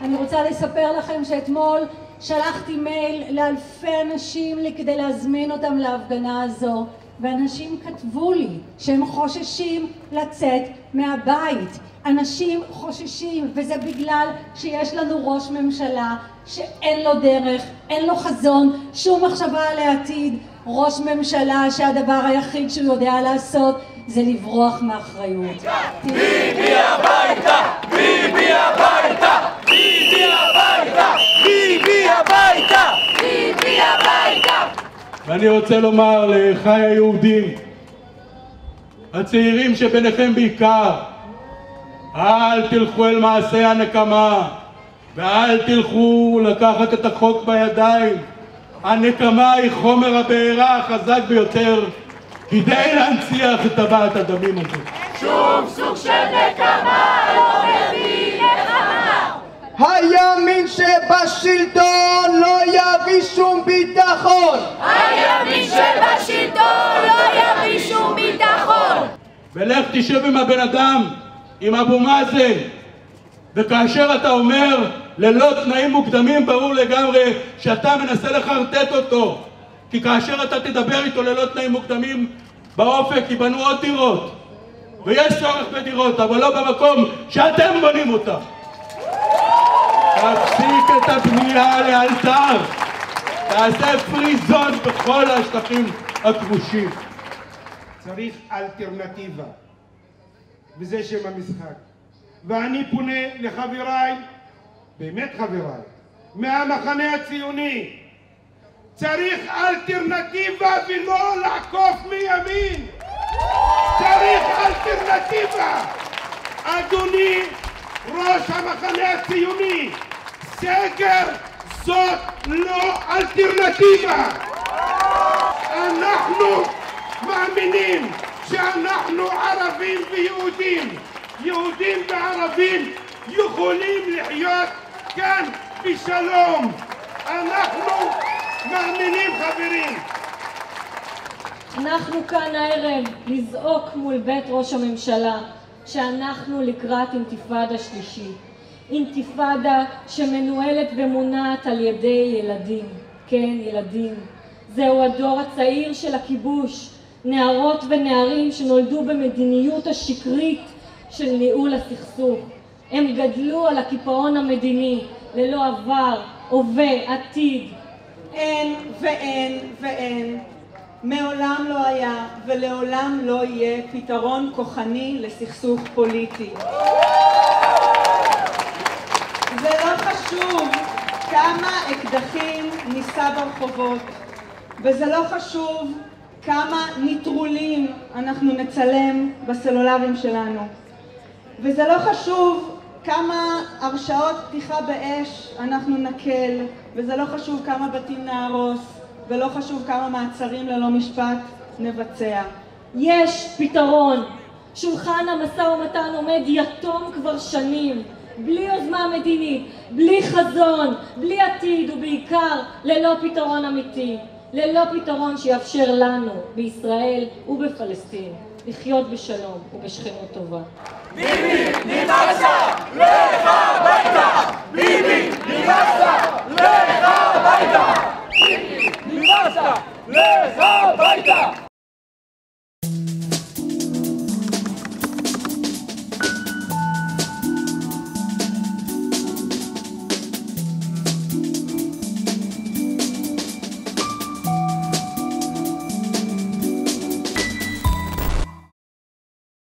אני רוצה לספר לכם שאתמול שלחתי מייל לאלפי אנשים כדי להזמין אותם להפגנה הזו ואנשים כתבו לי שהם חוששים לצאת מהבית אנשים חוששים וזה בגלל שיש לנו ראש ממשלה שאין לו דרך, אין לו חזון, שום מחשבה על העתיד ראש ממשלה שהדבר היחיד שהוא יודע לעשות זה לברוח מאחריות ביבי הביתה! ביבי הביתה! ביבי הביתה! ביבי הביתה! ביבי הביתה! ואני רוצה לומר לאחיי היהודים, הצעירים שביניכם בעיקר, אל תלכו אל מעשי הנקמה ואל תלכו לקחת את החוק בידיים. הנקמה היא חומר הבעירה החזק ביותר כדי להנציח את טבעת הדמים הזאת. שום סוג של נקמה! הימין שבשלטון לא יביא שום ביטחון! הימין שבשלטון לא יביא שום ביטחון! ולך תשב עם הבן אדם, עם אבו מאזן, וכאשר אתה אומר ללא תנאים מוקדמים ברור לגמרי שאתה מנסה לחרטט אותו כי כאשר אתה תדבר איתו ללא תנאים מוקדמים באופק ייבנו עוד דירות ויש צורך בדירות אבל לא במקום שאתם בונים אותם תפסיק את הבנייה לאלתר. תעשה פריזון בכל השטחים הכבושים. צריך אלטרנטיבה. וזה שם המשחק. ואני פונה לחבריי באמת חבריי מהמחנה הציוני. צריך אלטרנטיבה ולא לעקוף מימין. צריך אלטרנטיבה. אדוני ראש המחנה הציוני סגר זאת לא אלטרנטיבה. אנחנו מאמינים שאנחנו ערבים ויהודים. יהודים וערבים יכולים לחיות כאן בשלום. אנחנו מאמינים חברים. אנחנו כאן הערב לזעוק מול בית ראש הממשלה שאנחנו לקראת אינתיפאדה שלישית. אינתיפאדה שמנוהלת ומונעת על ידי ילדים. כן, ילדים. זהו הדור הצעיר של הכיבוש. נערות ונערים שנולדו במדיניות השקרית של ניהול הסכסוך. הם גדלו על הקיפאון המדיני, ללא עבר, הווה, עתיד. אין ואין ואין. מעולם לא היה ולעולם לא יהיה פתרון כוחני לסכסוך פוליטי. זה לא חשוב כמה אקדחים נישא ברחובות, וזה לא חשוב כמה נטרולים אנחנו נצלם בסלולרים שלנו, וזה לא חשוב כמה הרשאות פתיחה באש אנחנו נקל, וזה לא חשוב כמה בתים נהרוס, ולא חשוב כמה מעצרים ללא משפט נבצע. יש פתרון. שולחן המשא ומתן עומד יתום כבר שנים, בלי יוזמה מדינית, בלי חזון, בלי עתיד ובעיקר ללא פתרון אמיתי, ללא פתרון שיאפשר לנו בישראל ובפלסטין לחיות בשלום ובשכנות טובה. ביבי, נמאס לך! הביתה! ביבי,